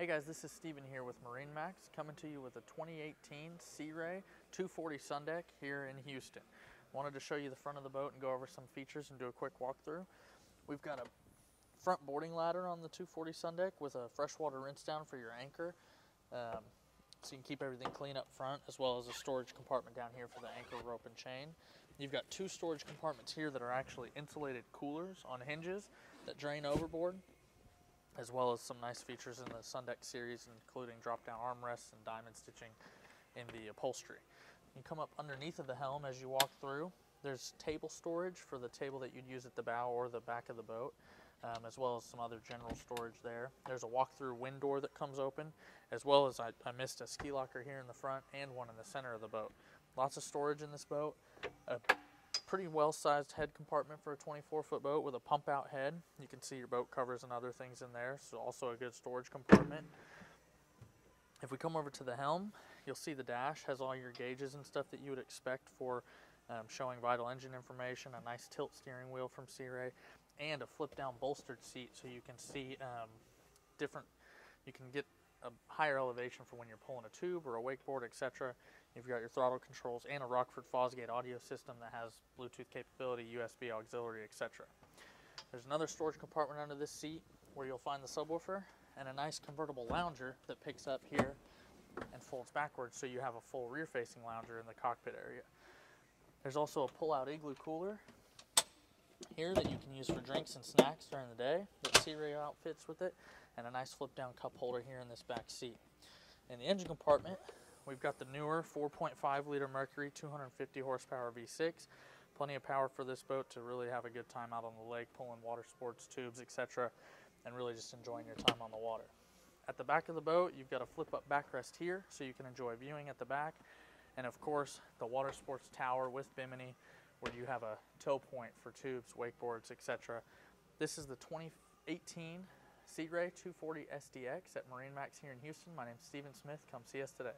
Hey guys, this is Steven here with Marine Max, coming to you with a 2018 Sea Ray 240 Sundeck here in Houston. Wanted to show you the front of the boat and go over some features and do a quick walkthrough. We've got a front boarding ladder on the 240 Sundeck with a freshwater rinse down for your anchor. Um, so you can keep everything clean up front, as well as a storage compartment down here for the anchor, rope, and chain. You've got two storage compartments here that are actually insulated coolers on hinges that drain overboard as well as some nice features in the Sundeck series, including drop-down armrests and diamond stitching in the upholstery. You come up underneath of the helm as you walk through. There's table storage for the table that you'd use at the bow or the back of the boat, um, as well as some other general storage there. There's a walk-through wind door that comes open, as well as I, I missed a ski locker here in the front and one in the center of the boat. Lots of storage in this boat. A pretty well-sized head compartment for a 24-foot boat with a pump-out head. You can see your boat covers and other things in there, so also a good storage compartment. If we come over to the helm, you'll see the dash has all your gauges and stuff that you would expect for um, showing vital engine information, a nice tilt steering wheel from Sea Ray, and a flip-down bolstered seat so you can see um, different, you can get a higher elevation for when you're pulling a tube or a wakeboard, etc. You've got your throttle controls and a Rockford Fosgate audio system that has Bluetooth capability, USB auxiliary, etc. There's another storage compartment under this seat where you'll find the subwoofer and a nice convertible lounger that picks up here and folds backwards so you have a full rear-facing lounger in the cockpit area. There's also a pull-out igloo cooler here that you can use for drinks and snacks during the day Ray outfits with it and a nice flip-down cup holder here in this back seat. In the engine compartment, We've got the newer 4.5 liter Mercury 250 horsepower V6. Plenty of power for this boat to really have a good time out on the lake, pulling water sports, tubes, etc., and really just enjoying your time on the water. At the back of the boat, you've got a flip-up backrest here, so you can enjoy viewing at the back. And of course, the water sports tower with Bimini, where you have a tow point for tubes, wakeboards, etc. This is the 2018 Sea Ray 240 SDX at Marine Max here in Houston. My name is Steven Smith. Come see us today.